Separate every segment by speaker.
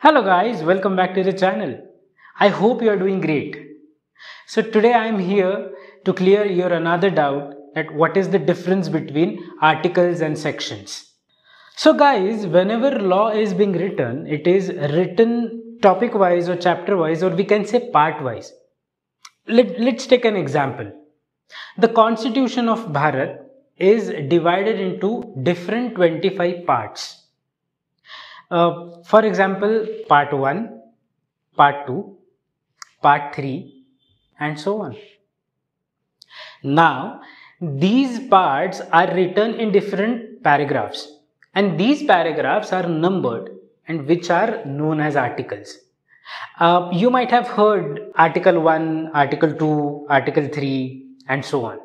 Speaker 1: Hello guys, welcome back to the channel. I hope you are doing great. So today I am here to clear your another doubt that what is the difference between articles and sections. So guys, whenever law is being written, it is written topic wise or chapter wise or we can say part wise. Let, let's take an example. The constitution of Bharat is divided into different 25 parts uh, for example, part 1, part 2, part 3 and so on. Now, these parts are written in different paragraphs and these paragraphs are numbered and which are known as articles. Uh, you might have heard article 1, article 2, article 3 and so on.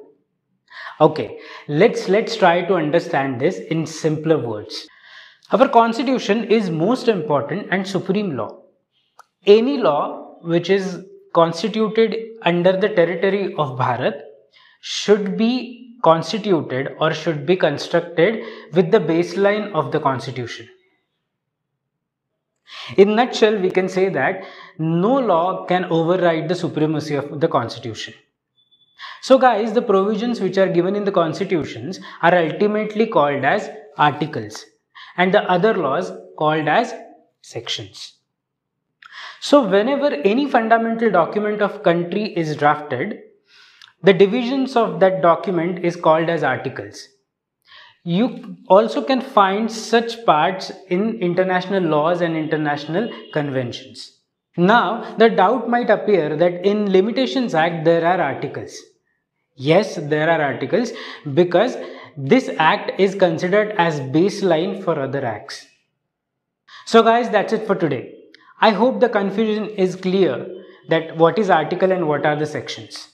Speaker 1: Okay, let's let's try to understand this in simpler words. Our constitution is most important and supreme law. Any law which is constituted under the territory of Bharat should be constituted or should be constructed with the baseline of the constitution. In nutshell, we can say that no law can override the supremacy of the constitution. So guys, the provisions which are given in the constitutions are ultimately called as articles and the other laws called as sections. So whenever any fundamental document of country is drafted, the divisions of that document is called as articles. You also can find such parts in international laws and international conventions. Now, the doubt might appear that in Limitations Act there are articles. Yes, there are articles because this act is considered as baseline for other acts. So guys, that's it for today. I hope the confusion is clear that what is article and what are the sections.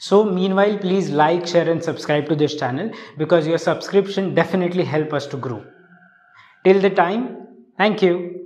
Speaker 1: So meanwhile, please like, share and subscribe to this channel because your subscription definitely help us to grow. Till the time, thank you.